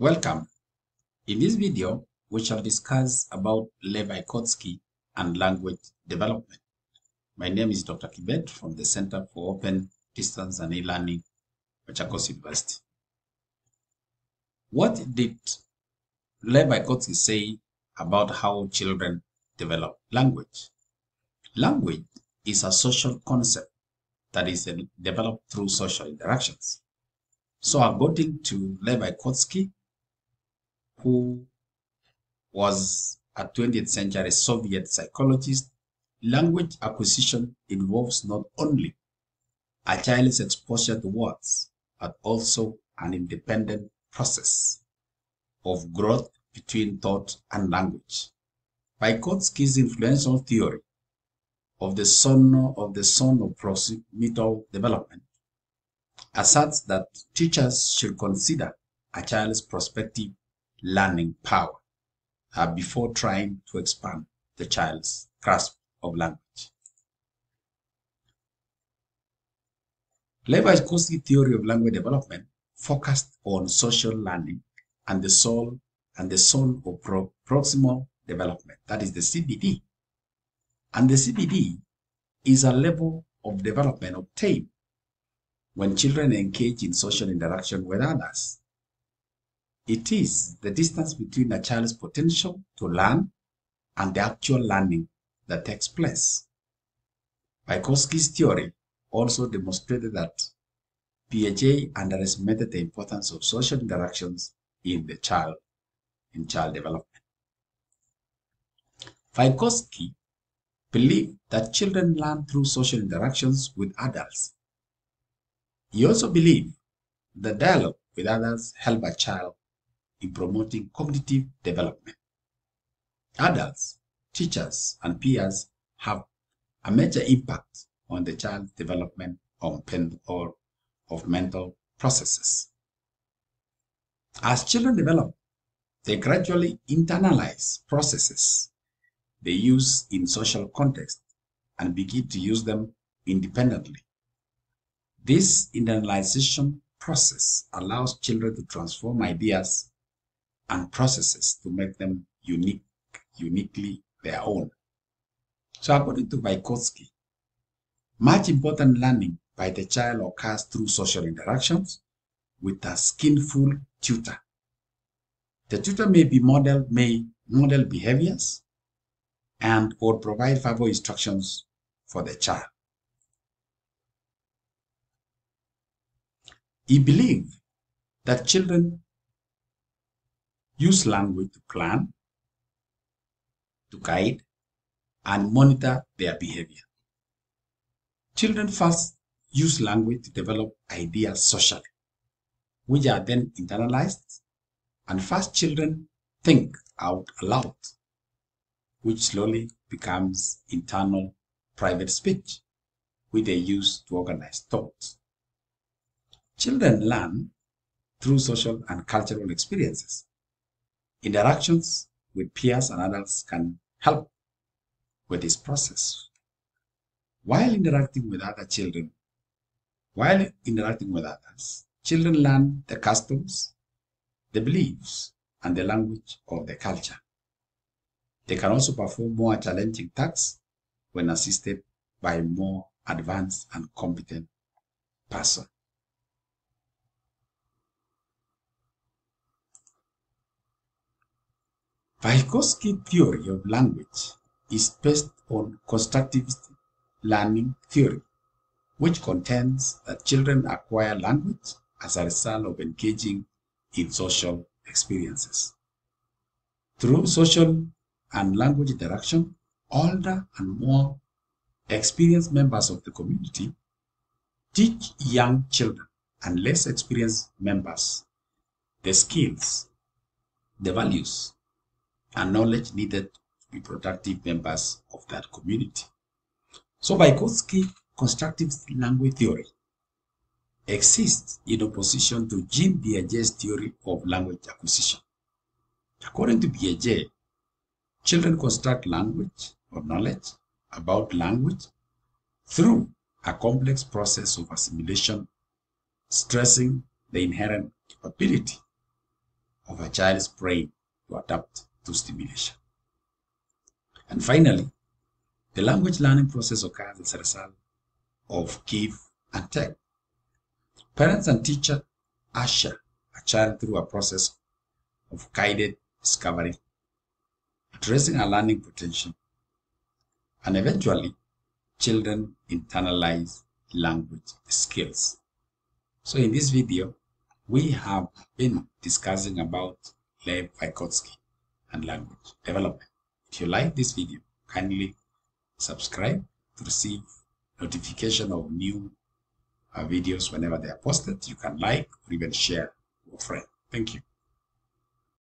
Welcome. In this video, we shall discuss about Lev Vygotsky and language development. My name is Dr. Kibet from the Center for Open Distance and E-Learning, Machakos University. What did Lev Vygotsky say about how children develop language? Language is a social concept that is developed through social interactions. So according to Lev Vygotsky, who was a 20th century Soviet psychologist, language acquisition involves not only a child's exposure to words, but also an independent process of growth between thought and language. Vygotsky's influential theory of the zone of the zone of proximal development asserts that teachers should consider a child's prospective learning power uh, before trying to expand the child's grasp of language. Lev Vygotsky theory of language development focused on social learning and the zone and the zone of pro proximal development, that is the ZPD. And the ZPD is a level of development obtained when children engage in social interaction with others. It is the distance between a child's potential to learn and the actual learning that takes place. Vygotsky's theory also demonstrated that Piaget underestimated the importance of social interactions in the child, in child development. Vygotsky believed that children learn through social interactions with adults. He also believed that dialogue with others help a child in promoting cognitive development. Adults, teachers, and peers have a major impact on the child's development or of mental processes. As children develop, they gradually internalize processes they use in social context and begin to use them independently. This internalization process allows children to transform ideas and processes to make them unique, uniquely their own. So according to Vygotsky, much important learning by the child occurs through social interactions with a skillful tutor. The tutor may be model, may model behaviors and or provide verbal instructions for the child. He believed that children use language to plan, to guide, and monitor their behavior. Children first use language to develop ideas socially, which are then internalized, and first children think out aloud, which slowly becomes internal private speech, which they use to organize thoughts. Children learn through social and cultural experiences. Interactions with peers and adults can help with this process. While interacting with other children, while interacting with others, children learn the customs, the beliefs, and the language of the culture. They can also perform more challenging tasks when assisted by a more advanced and competent person. Vygotsky theory of language is based on constructivist learning theory, which contends that children acquire language as a result of engaging in social experiences. Through social and language interaction, older and more experienced members of the community teach young children and less experienced members the skills, the values, and knowledge needed to be productive members of that community. So Vygotsky constructive language theory exists in opposition to Jean Piaget's theory of language acquisition. According to Piaget, children construct language or knowledge about language through a complex process of assimilation, stressing the inherent capability of a child's brain to adapt to stimulation. And finally, the language learning process occurs as a result of give and take. Parents and teachers usher a child through a process of guided discovery, addressing a learning potential, and eventually children internalize language skills. So in this video, we have been discussing about Lev Vygotsky and language development. If you like this video, kindly subscribe to receive notification of new uh, videos whenever they are posted. You can like or even share with a friend. Thank you.